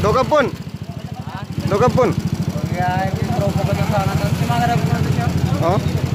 Doka pun. Doka pun. Ke Oh.